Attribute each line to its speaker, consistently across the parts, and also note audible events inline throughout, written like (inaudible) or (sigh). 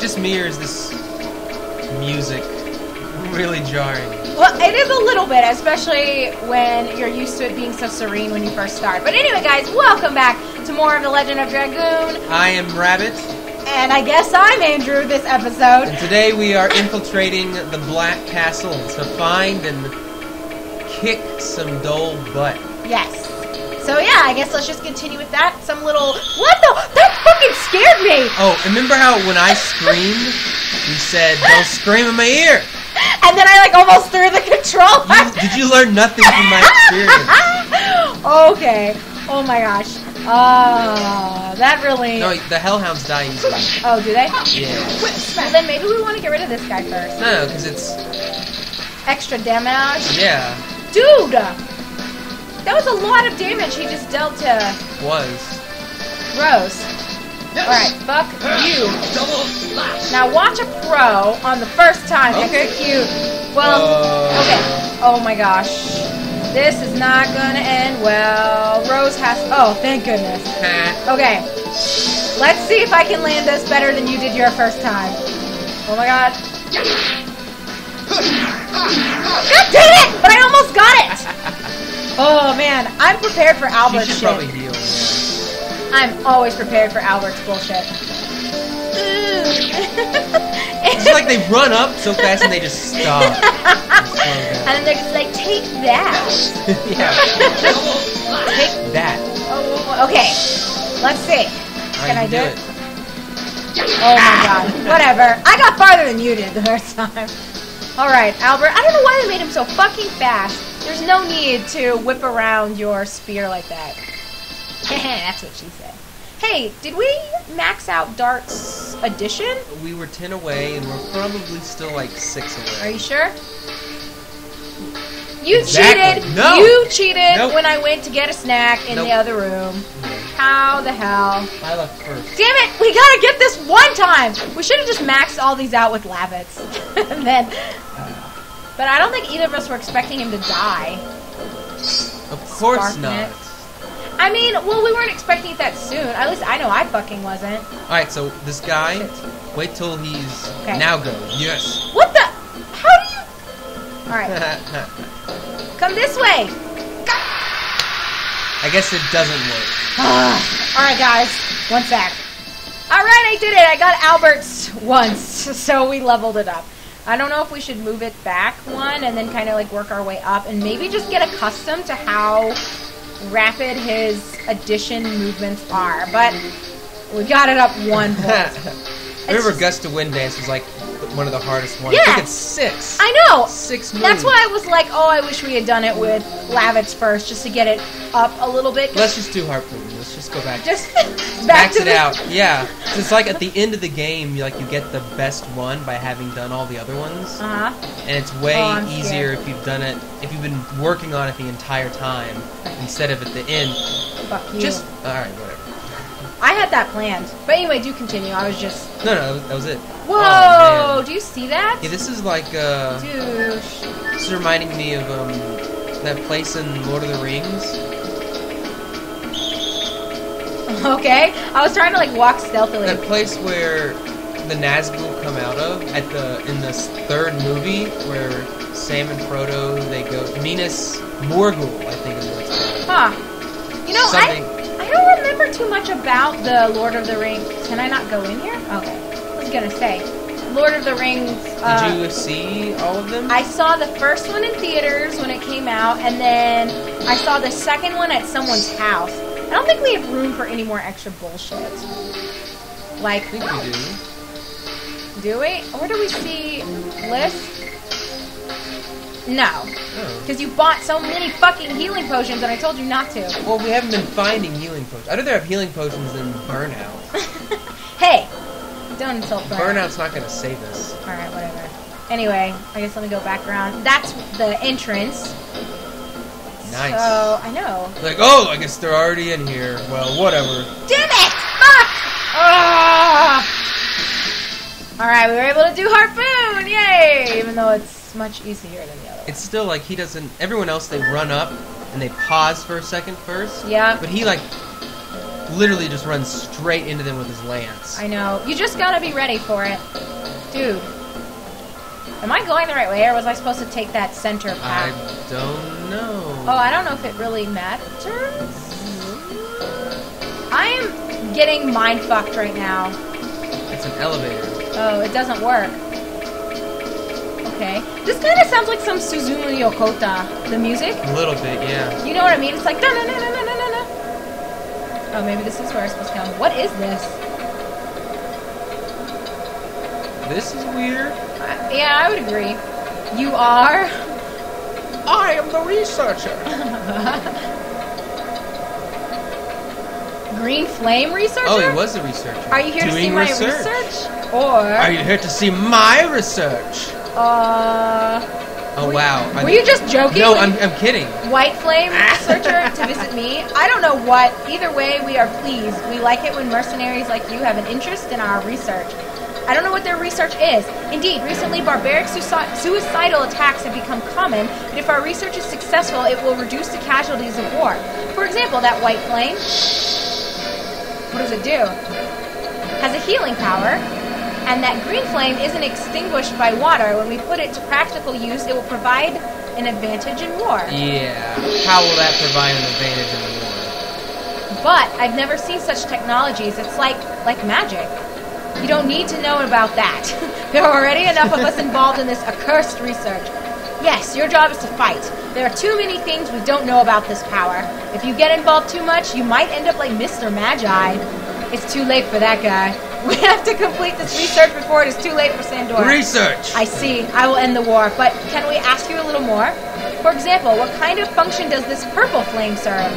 Speaker 1: just me or is this music really jarring?
Speaker 2: Well, it is a little bit, especially when you're used to it being so serene when you first start. But anyway, guys, welcome back to more of The Legend of Dragoon.
Speaker 1: I am Rabbit,
Speaker 2: And I guess I'm Andrew this episode.
Speaker 1: and today we are infiltrating the Black Castle to find and kick some Doel butt.
Speaker 2: Yes. So yeah, I guess let's just continue with that. Some little what the that fucking scared me.
Speaker 1: Oh, remember how when I screamed, you said, "Don't scream in my ear." (laughs)
Speaker 2: And then I like almost threw the controller.
Speaker 1: You, did you learn nothing from my experience? (laughs)
Speaker 2: okay. Oh my gosh. Uh, that really.
Speaker 1: No, the Hellhounds die easily.
Speaker 2: Oh, do they?
Speaker 1: Yeah.
Speaker 2: Well, then maybe we want to get rid of this guy first.
Speaker 1: No, no, because it's
Speaker 2: Extra damage.
Speaker 1: yeah
Speaker 2: Dude! That was a lot of damage he just dealt to
Speaker 1: was.
Speaker 2: Rose. Alright, fuck you. Now watch a pro on the first time
Speaker 1: Okay.
Speaker 2: execute. Well,
Speaker 1: Uh,
Speaker 2: okay. Oh my gosh. This is not gonna end well. Rose has. Oh, thank goodness. Okay. Let's see if I can land this better than you did your first time. Oh my god. God dang it! But I almost got it! (laughs) Oh man, I'm prepared for Albert's shit.
Speaker 1: Probably heal. yeah.
Speaker 2: I'm always prepared for Albert's bullshit.
Speaker 1: It's like they run up so fast and they just stop. (laughs) Just
Speaker 2: and then they're just like, take that. (laughs)
Speaker 1: yeah. Take that.
Speaker 2: Oh, okay. Let's see.
Speaker 1: All
Speaker 2: Can
Speaker 1: right,
Speaker 2: I
Speaker 1: you
Speaker 2: do it? Oh my god. Whatever. I got farther than you did the first time. Alright, Albert. I don't know why they made him so fucking fast. There's no need to whip around your spear like that. (laughs) That's what she said. Hey, did we max out Dart's addition?
Speaker 1: We were ten away, and we're probably still like six away.
Speaker 2: Are you sure? You
Speaker 1: Exactly.
Speaker 2: cheated.
Speaker 1: No.
Speaker 2: You cheated
Speaker 1: Nope.
Speaker 2: when I went to get a snack in the other room. How the hell?
Speaker 1: I left first.
Speaker 2: Damn it! We gotta get this one time. We should have just maxed all these out with Lavitz, (laughs) and then. But I don't think either of us were expecting him to die.
Speaker 1: Of course not.
Speaker 2: I mean, well, we weren't expecting it that soon. At least I know I fucking wasn't.
Speaker 1: All right, so this guy, wait till he's
Speaker 2: Okay.
Speaker 1: now go. Yes.
Speaker 2: What the? How do you? All right, (laughs) come this way.
Speaker 1: I guess it doesn't work. (sighs)
Speaker 2: All right, guys, one sec. All right, I did it. I got Albert's once, (laughs) so we leveled it up. I don't know if we should move it back one and then kind of like work our way up and maybe just get accustomed to how rapid his addition movements are. But we got it up one (laughs) point.
Speaker 1: Remember,
Speaker 2: just-
Speaker 1: Gust of Wind Dance was like one of the hardest ones.
Speaker 2: Yeah.
Speaker 1: I think it's six.
Speaker 2: I know.
Speaker 1: Six moves.
Speaker 2: That's why I was like, oh, I wish we had done it with Lavitz first, just to get it up a little bit.
Speaker 1: Let's just do Harpoon. Just go back.
Speaker 2: just (laughs) back
Speaker 1: Max
Speaker 2: to
Speaker 1: it
Speaker 2: the-
Speaker 1: out. Yeah. it's like at the end of the game, you like you get the best one by having done all the other ones,
Speaker 2: Uh-huh.
Speaker 1: and it's way
Speaker 2: Oh,
Speaker 1: easier
Speaker 2: scared.
Speaker 1: if you've done it if you've been working on it the entire time instead of at the end.
Speaker 2: Fuck you.
Speaker 1: Just all right, whatever.
Speaker 2: I had that planned. But anyway, do continue. I was just.
Speaker 1: No, no, that was, it.
Speaker 2: Whoa!
Speaker 1: Oh,
Speaker 2: do you see that?
Speaker 1: Yeah, this is like uh, this is reminding me of um that place in Lord of the Rings. (laughs)
Speaker 2: Okay. I was trying to like walk stealthily.
Speaker 1: That place where the Nazgul come out of at the in this third movie where Sam and Frodo they go Minas Morgul I think is what it's called.
Speaker 2: Huh. You know,
Speaker 1: Something.
Speaker 2: I I don't remember too much about the Lord of the Rings. Can I not go in here? Okay. I was gonna say, Lord of the Rings. Uh,
Speaker 1: Did you see all of them?
Speaker 2: I saw the first one in theaters when it came out, and then I saw the second one at someone's house. I don't think we have room for any more extra bullshit. Like,
Speaker 1: I think we do.
Speaker 2: do we? Where do we see list? No,
Speaker 1: Oh.
Speaker 2: because you bought so many fucking healing potions, and I told you not to.
Speaker 1: Well, we haven't been finding healing potions. I'd rather have healing potions than burnout. (laughs)
Speaker 2: hey, don't insult Burnout.
Speaker 1: Burnout's not going to save us.
Speaker 2: All right, whatever. Anyway, I guess let me go back around. That's the entrance.
Speaker 1: Nice.
Speaker 2: So I know.
Speaker 1: Like, oh, I guess they're already in here. Well, whatever.
Speaker 2: Damn it! Fuck! Ah! All right, we were able to do harpoon. Yay! Even though it's much easier than the other.
Speaker 1: It's still like he doesn't. Everyone else they run up and they pause for a second first.
Speaker 2: Yeah.
Speaker 1: But he like literally just runs straight into them with his lance.
Speaker 2: I know. You just gotta be ready for it. Dude. Am I going the right way, or was I supposed to take that center path?
Speaker 1: I don't know.
Speaker 2: Oh, I don't know if it really matters. I am getting mind fucked right now.
Speaker 1: It's an elevator.
Speaker 2: Oh, it doesn't work. Okay. This kind of sounds like some Susumu Yokota, the music.
Speaker 1: A little bit, yeah.
Speaker 2: You know what I mean? It's like, na na na na na na na. Oh, maybe this is where I'm supposed to come. What is this?
Speaker 1: This is weird.
Speaker 2: Uh, yeah, I would agree. You are?
Speaker 1: I am the researcher.
Speaker 2: Green Flame Researcher?
Speaker 1: Oh, he was a researcher.
Speaker 2: Are you here to see
Speaker 1: Doing
Speaker 2: my
Speaker 1: research.
Speaker 2: research? Or,
Speaker 1: Are you here to see my research?
Speaker 2: uh,
Speaker 1: Oh
Speaker 2: were,
Speaker 1: wow. I-
Speaker 2: were you just joking?
Speaker 1: No, I'm, I'm kidding.
Speaker 2: White Flame (laughs) Researcher to visit me? I don't know what. Either way, we are pleased. We like it when mercenaries like you have an interest in our research. I don't know what their research is. Indeed, recently barbaric suicidal attacks have become common, but if our research is successful, it will reduce the casualties of war. For example, that White Flame. What does it do? Has a healing power, and that green flame isn't extinguished by water. When we put it to practical use, it will provide an advantage in war.
Speaker 1: Yeah. How will that provide an advantage in war?
Speaker 2: But I've never seen such technologies. It's like like magic. You don't need to know about that. (laughs) there are already enough of us involved in this accursed research. Yes, your job is to fight. There are too many things we don't know about this power. If you get involved too much, you might end up like Mr. Magi. It's too late for that guy. (laughs) We have to complete this research before it is too late for Sandor.
Speaker 1: Research.
Speaker 2: I see. I will end the war, but can we ask you a little more? For example, what kind of function does this purple flame serve?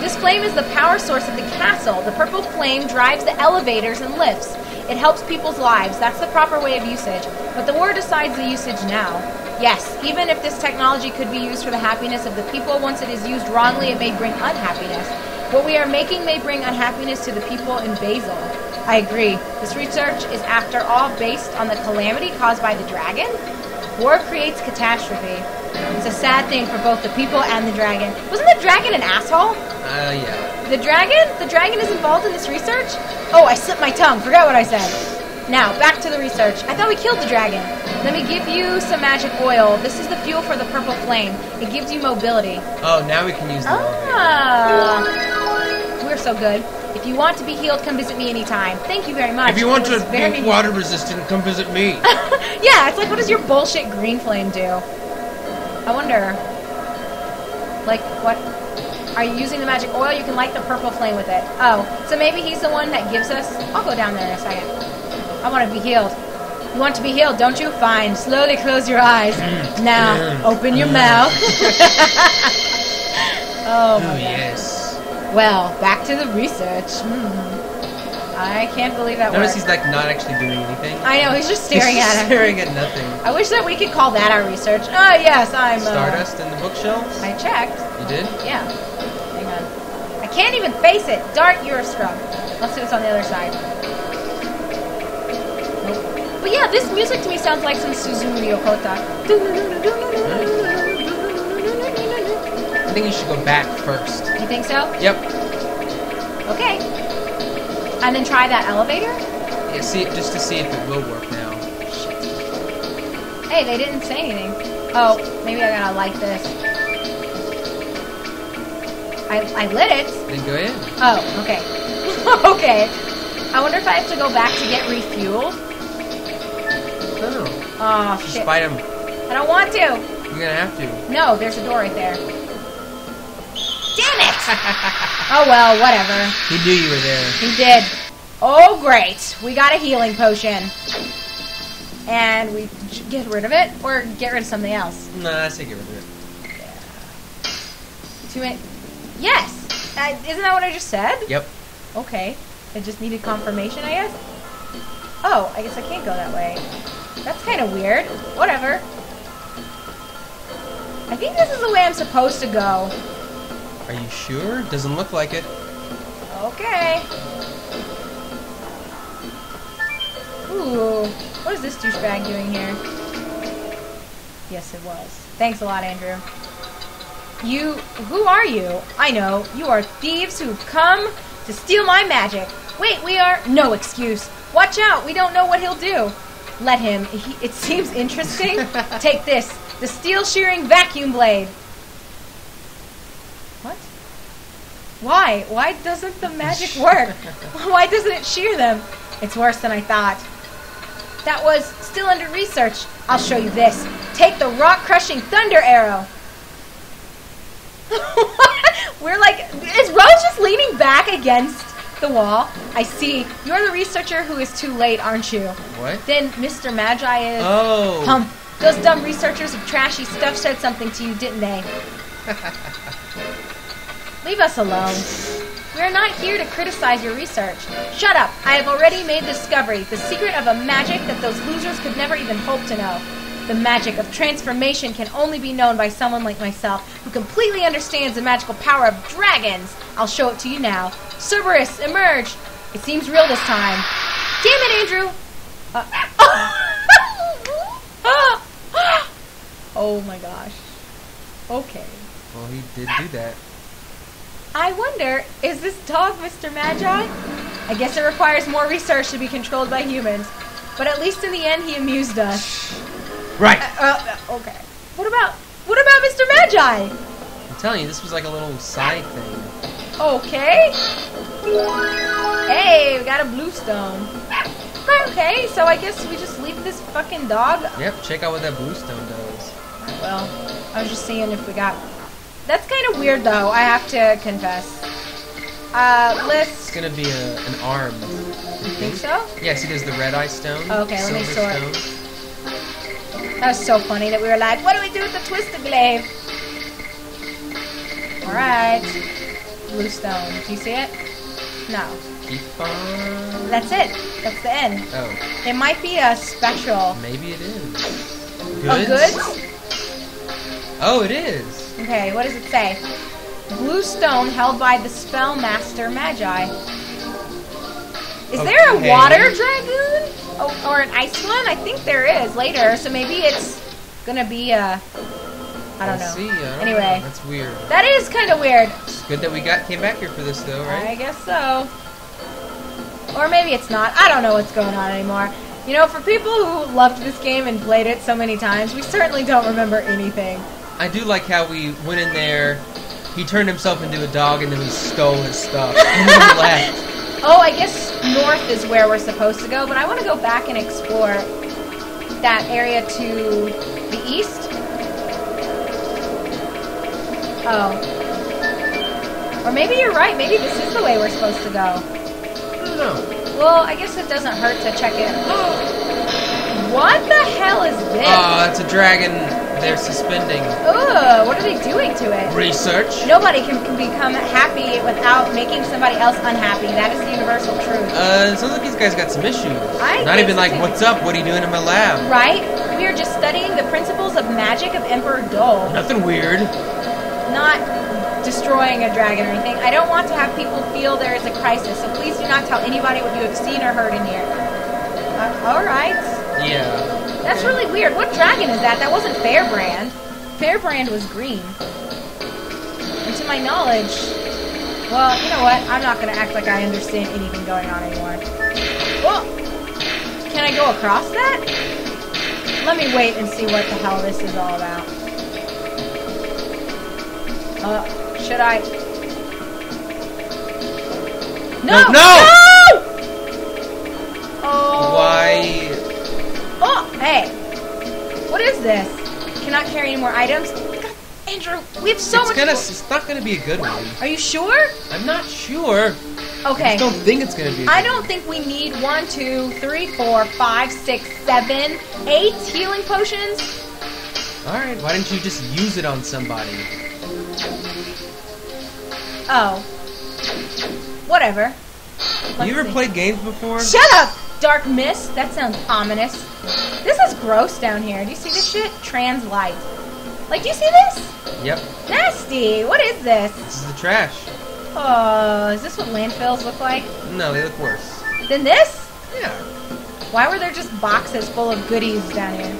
Speaker 2: This flame is the power source of the castle. The purple flame drives the elevators and lifts. It helps people's lives. That's the proper way of usage. But the war decides the usage now. Yes, even if this technology could be used for the happiness of the people, once it is used wrongly, it may bring unhappiness. What we are making may bring unhappiness to the people in Basil. I agree. This research is, after all, based on the calamity caused by the dragon. War creates catastrophe. It's a sad thing for both the people and the dragon. Wasn't the dragon an asshole?
Speaker 1: Uh, yeah.
Speaker 2: The dragon? The dragon is involved in this research? Oh, I slipped my tongue. Forgot what I said. Now, back to the research. I thought we killed the dragon. Let me give you some magic oil. This is the fuel for the purple flame. It gives you mobility.
Speaker 1: Oh, now we can use the.
Speaker 2: Ah. We're so good. If you want to be healed, come visit me anytime. Thank you very much.
Speaker 1: If you want
Speaker 2: It was
Speaker 1: to
Speaker 2: very-
Speaker 1: be water resistant, come visit me. (laughs)
Speaker 2: yeah, it's like, what does your bullshit green flame do? I wonder. Like, what? Are you using the magic oil? You can light the purple flame with it. Oh, so maybe he's the one that gives us. I'll go down there in a second. I want to be healed. You want to be healed, don't you? Fine. Slowly close your eyes. (clears throat) Now, open your mm. mouth. oh, (laughs) (laughs)
Speaker 1: Oh,
Speaker 2: my God.
Speaker 1: yes.
Speaker 2: Well, back to the research. Hmm. I can't believe that
Speaker 1: Notice
Speaker 2: worked.
Speaker 1: he's like not actually doing anything.
Speaker 2: I know, he's just staring
Speaker 1: He's
Speaker 2: at him.
Speaker 1: Staring at nothing.
Speaker 2: I wish that we could call that our research. Oh, yes, I'm. Uh,
Speaker 1: Stardust in the bookshelves.
Speaker 2: I checked.
Speaker 1: You did?
Speaker 2: Yeah. Hang on. I can't even face it. Dart, you're a scrub. Let's see what's on the other side. Nope. But yeah, this music to me sounds like some Susumu Yokota.
Speaker 1: I think you should go back first.
Speaker 2: You think so?
Speaker 1: Yep.
Speaker 2: Okay. And then try that elevator?
Speaker 1: Yeah, see, just to see if it will work now.
Speaker 2: Hey, they didn't say anything. Oh, maybe I gotta light this. I, I lit it.
Speaker 1: Then go in.
Speaker 2: Oh, okay. (laughs) okay. I wonder if I have to go back to get refueled.
Speaker 1: No,
Speaker 2: Oh,
Speaker 1: just
Speaker 2: shit.
Speaker 1: fight him.
Speaker 2: I don't want to.
Speaker 1: You're gonna have to.
Speaker 2: No, there's a door right there. (laughs) Oh well, whatever.
Speaker 1: He knew you were there.
Speaker 2: He did. Oh, great. We got a healing potion. And we get rid of it or get rid of something else.
Speaker 1: Nah, I say get rid of it.
Speaker 2: Two in- Yes! Uh, isn't that what I just said?
Speaker 1: Yep.
Speaker 2: Okay. I just needed confirmation, I guess. Oh, I guess I can't go that way. That's kind of weird. Whatever. I think this is the way I'm supposed to go.
Speaker 1: Are you sure? Doesn't look like it.
Speaker 2: Okay. Ooh, what is this douchebag doing here? Yes, it was. Thanks a lot, Andrew. You, who are you? I know, you are thieves who've come to steal my magic. Wait, we are, no excuse. Watch out, we don't know what he'll do. Let him, he, it seems interesting. (laughs) Take this, the steel shearing vacuum blade. What? Why? Why doesn't the magic work? (laughs) Why doesn't it shear them? It's worse than I thought. That was still under research. I'll show you this. Take the rock crushing thunder arrow. (laughs) We're like, is Rose just leaning back against the wall? I see. You're the researcher who is too late, aren't you?
Speaker 1: What?
Speaker 2: Then Mr. Magi is.
Speaker 1: Oh.
Speaker 2: Hum. Those dumb researchers of trashy stuff said something to you, didn't they? (laughs) Leave us alone. We are not here to criticize your research. Shut up. I have already made discovery, the secret of a magic that those losers could never even hope to know. The magic of transformation can only be known by someone like myself, who completely understands the magical power of dragons. I'll show it to you now. Cerberus, emerge! It seems real this time. Damn it, Andrew! Uh, (laughs) oh my gosh. Okay.
Speaker 1: Well, he did do that.
Speaker 2: I wonder, is this dog Mr. Magi? I guess it requires more research to be controlled by humans. But at least in the end, he amused us.
Speaker 1: Right.
Speaker 2: Uh, uh, okay. What about what about Mr. Magi?
Speaker 1: I'm telling you, this was like a little side thing.
Speaker 2: Okay. Hey, we got a blue stone. Okay, so I guess we just leave this fucking dog.
Speaker 1: Yep. Check out what that blue stone does.
Speaker 2: Well, I was just seeing if we got. Kind of weird, though. I have to confess. Uh, let's.
Speaker 1: It's gonna be a, an arm.
Speaker 2: You think so?
Speaker 1: Yeah. See, there's the red eye stone.
Speaker 2: Okay, let me sort.
Speaker 1: stone.
Speaker 2: That was so funny that we were like, what do we do with the twisted glaive? Alright. Blue stone. Do you see it? No.
Speaker 1: Keep on.
Speaker 2: That's it. That's the end.
Speaker 1: Oh,
Speaker 2: It might be a special.
Speaker 1: maybe it is.
Speaker 2: Oh, goods?
Speaker 1: Oh, it is.
Speaker 2: Okay, what does it say? Blue stone held by the spellmaster Magi. Is there a water dragoon? Oh, or an ice one? I think there is later, so maybe it's gonna be a. I don't know.
Speaker 1: See, I don't
Speaker 2: Anyway.
Speaker 1: know. that's weird.
Speaker 2: That is kind of weird.
Speaker 1: It's good that we got came back here for this, though, right?
Speaker 2: I guess so. Or maybe it's not. I don't know what's going on anymore. You know, for people who loved this game and played it so many times, we certainly don't remember anything.
Speaker 1: I do like how we went in there. He turned himself into a dog and then we stole his stuff (laughs) and then left.
Speaker 2: Oh, I guess north is where we're supposed to go, but I want to go back and explore that area to the east. Oh. Or maybe you're right. Maybe this is the way we're supposed to go.
Speaker 1: I don't know.
Speaker 2: Well, I guess it doesn't hurt to check it. (gasps) what the hell is this?
Speaker 1: Oh, it's a dragon. They're suspending.
Speaker 2: Ugh, what are they doing to it?
Speaker 1: Research.
Speaker 2: Nobody can, can become happy without making somebody else unhappy. That is the universal truth.
Speaker 1: Uh, sounds like these guys got some issues.
Speaker 2: I
Speaker 1: Not even like, what's up? What are you doing in my lab?
Speaker 2: Right? We are just studying the principles of magic of Emperor Doel,
Speaker 1: Nothing weird.
Speaker 2: not destroying a dragon or anything. I don't want to have people feel there is a crisis, so please do not tell anybody what you have seen or heard in here. Uh, Alright.
Speaker 1: Yeah.
Speaker 2: That's really weird. What dragon is that? That wasn't Feyrbrand. Feyrbrand was green. And to my knowledge, well, you know what? I'm not going to act like I understand anything going on anymore. Oh! Can I go across that? Let me wait and see what the hell this is all about. Uh, should I? No!
Speaker 1: No, no!
Speaker 2: This? Cannot carry any more items? God, Andrew, we have so
Speaker 1: it's
Speaker 2: much.
Speaker 1: gonna. It's not gonna be a good one.
Speaker 2: Are you sure?
Speaker 1: I'm not sure. I
Speaker 2: Okay.
Speaker 1: just don't think it's gonna be.
Speaker 2: I don't think we need one, two, three, four, five, six, seven, eight healing potions.
Speaker 1: All right. Why didn't you just use it on somebody?
Speaker 2: Oh. Whatever. Let's
Speaker 1: you ever
Speaker 2: see.
Speaker 1: played games before?
Speaker 2: Shut up! Dark mist? That sounds ominous. This is gross down here. Do you see this shit? Trans light. Like, do you see this?
Speaker 1: Yep.
Speaker 2: Nasty. What is this?
Speaker 1: This is the trash.
Speaker 2: Oh, is this what landfills look like?
Speaker 1: No, they look worse.
Speaker 2: Than this?
Speaker 1: Yeah.
Speaker 2: Why were there just boxes full of goodies down here?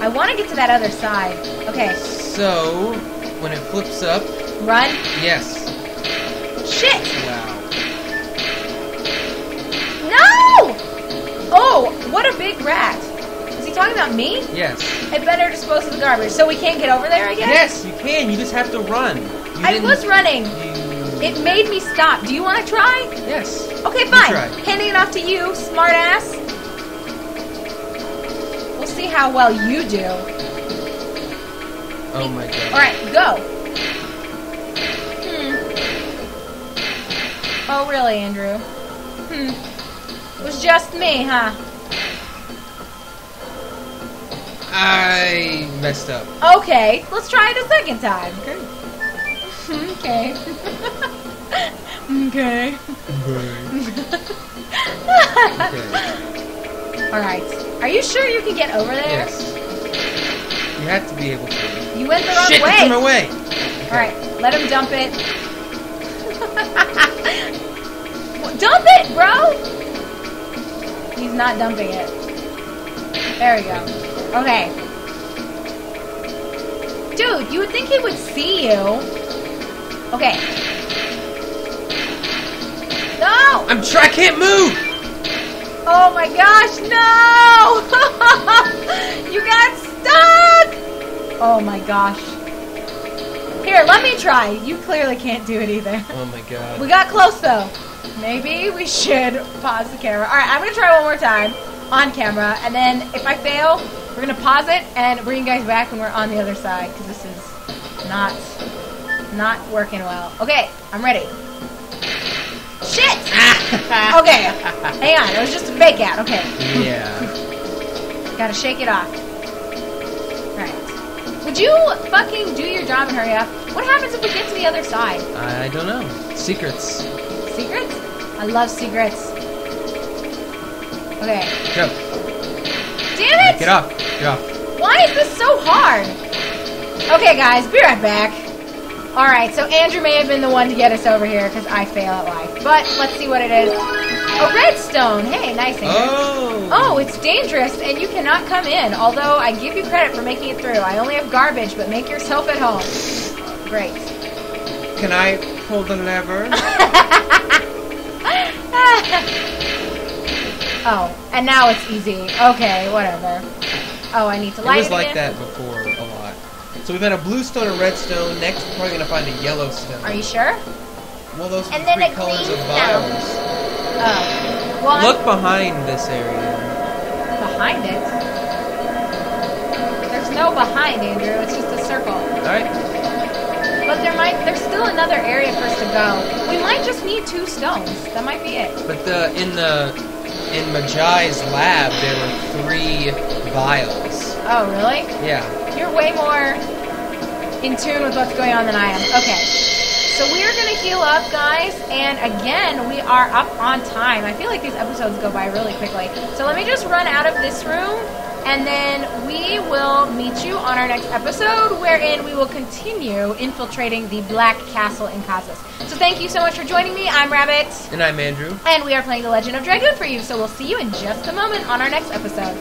Speaker 2: I want to get to that other side. Okay.
Speaker 1: So when it flips up,
Speaker 2: Run.
Speaker 1: yes.
Speaker 2: Shit.
Speaker 1: Wow.
Speaker 2: Oh, what a big rat. Is he talking about me?
Speaker 1: Yes.
Speaker 2: I better dispose of the garbage. So we can't get over there, I guess?
Speaker 1: Yes, you can. You just have to run. You
Speaker 2: I was running.
Speaker 1: You...
Speaker 2: It made me stop. Do you want to try?
Speaker 1: Yes.
Speaker 2: Okay, fine.
Speaker 1: try.
Speaker 2: Handing it off to you, smart ass. We'll see how well you do.
Speaker 1: Oh my god.
Speaker 2: Alright, go. Hmm. Oh, really, Andrew? Hmm. It was just me, huh?
Speaker 1: I messed up.
Speaker 2: Okay, let's try it a second time.
Speaker 1: Okay. (laughs)
Speaker 2: Okay. (laughs) okay.
Speaker 1: okay.
Speaker 2: Alright. Are you sure you can get over there?
Speaker 1: Yes. You have to be able to.
Speaker 2: You went the wrong
Speaker 1: Shit,
Speaker 2: way.
Speaker 1: in my way.
Speaker 2: Alright, let him dump it. (laughs) Dump it, bro! He's not dumping it. There we go. Okay. Dude, you would think he would see you. Okay. No!
Speaker 1: I'm try. I can't move.
Speaker 2: Oh my gosh, no! (laughs) you got stuck! Oh my gosh. Here, let me try. You clearly can't do it either.
Speaker 1: Oh my god.
Speaker 2: We got close though. Maybe we should pause the camera. Alright, I'm gonna try one more time on camera, and then if I fail, we're gonna pause it and bring you guys back when we're on the other side, because this is not not working well. Okay, I'm ready. Shit! (laughs) Okay, hang on. It was just a fake out. Okay,
Speaker 1: yeah.
Speaker 2: gotta shake it off. Alright. Would you fucking do your job and hurry up? What happens if we get to the other side?
Speaker 1: I don't know. Secrets.
Speaker 2: Secrets? I love secrets. Okay.
Speaker 1: Go.
Speaker 2: Damn it!
Speaker 1: Get up. Get up.
Speaker 2: Why is this so hard? Okay, guys, be right back. Alright, so Andrew may have been the one to get us over here because I fail at life. But let's see what it is. A redstone. Hey, nice, Andrew.
Speaker 1: Oh.
Speaker 2: Oh, it's dangerous and you cannot come in. Although I give you credit for making it through. I only have garbage, but make yourself at home. Great.
Speaker 1: Can I pull the lever? (laughs) (laughs)
Speaker 2: oh, and now it's easy. Okay, whatever. Oh, I need to light it
Speaker 1: was like
Speaker 2: again.
Speaker 1: that before a lot. So we've had a blue stone and red stone. Next, we're probably gonna find a yellow stone.
Speaker 2: Are you sure?
Speaker 1: Well, those
Speaker 2: And then
Speaker 1: three colors of vials.
Speaker 2: Oh. Well, I'm
Speaker 1: Look behind this area.
Speaker 2: behind it. There's no behind, Andrew. It's just a circle.
Speaker 1: All right.
Speaker 2: But there might there's still another area for us to go. We might just need two stones. That might be it.
Speaker 1: But the in the in Magi's lab, there were three vials.
Speaker 2: Oh, really?
Speaker 1: Yeah.
Speaker 2: You're way more in tune with what's going on than I am. Okay. So we're gonna heal up, guys, and again, we are up on time. I feel like these episodes go by really quickly. So let me just run out of this room, and then we will meet you on our next episode, wherein we will continue infiltrating the Black Castle in Kazas. So thank you so much for joining me. I'm Rabbit,
Speaker 1: And I'm Andrew.
Speaker 2: and we are playing The Legend of Dragoon for you. So we'll see you in just a moment on our next episode.